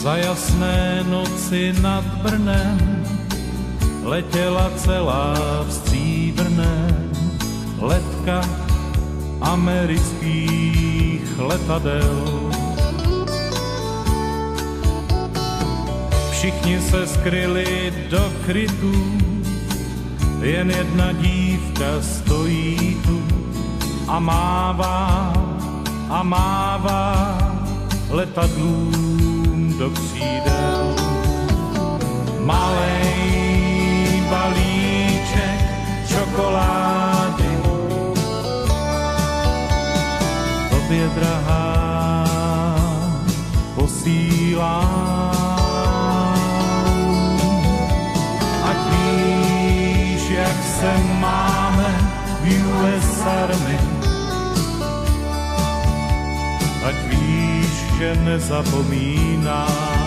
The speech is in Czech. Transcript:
Za jasné noci nad Brnem letěla celá v stříbrném letka amerických letadel. Všichni se skryli do krytů, jen jedna dívka stojí tu a mává a mává letadlům křídel. Malej balíček čokolády tobě drahá posílám. Jak se máme v US Army, ať víš, się zapomina.